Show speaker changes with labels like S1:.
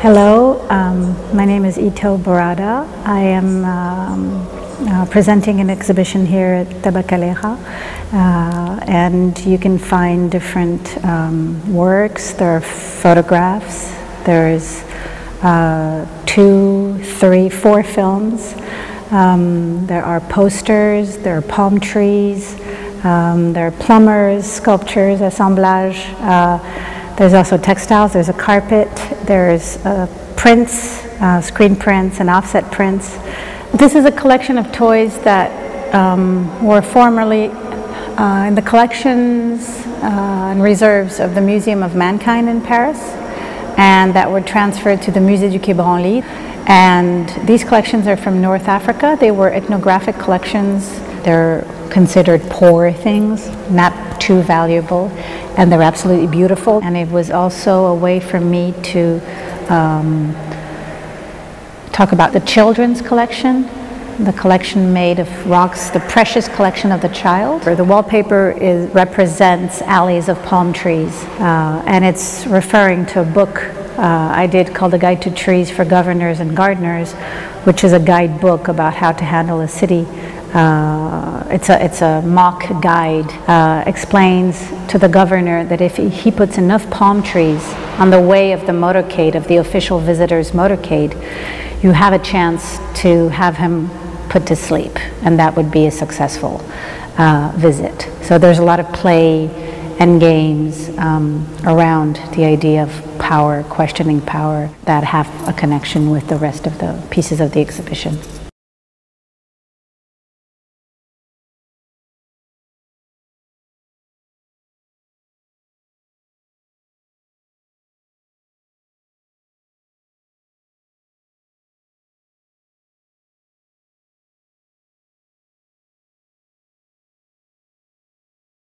S1: Hello, um, my name is Yto Barrada. I am um, uh, presenting an exhibition here at Tabakalera, uh, and you can find different um, works. There are photographs. There's uh, two, three, four films. Um, there are posters. There are palm trees. Um, there are plumbers, sculptures, assemblage. There's also textiles. There's a carpet. There's uh, prints, uh, screen prints, and offset prints. This is a collection of toys that um, were formerly uh, in the collections uh, and reserves of the Museum of Mankind in Paris, and that were transferred to the Musée du Quai Branly. And these collections are from North Africa. They were ethnographic collections. They're considered poor things, not too valuable, and they're absolutely beautiful. And it was also a way for me to um, talk about the children's collection, the collection made of rocks, the precious collection of the child. The wallpaper is, represents alleys of palm trees, uh, and it's referring to a book uh, I did called A Guide to Trees for Governors and Gardeners, which is a guidebook about how to handle a city. Uh, it's, a, it's a mock guide, uh, explains to the governor that if he puts enough palm trees on the way of the motorcade, of the official visitor's motorcade, you have a chance to have him put to sleep, and that would be a successful uh, visit. So there's a lot of play and games um, around the idea of power, questioning power, that have a connection with the rest of the pieces of the exhibition.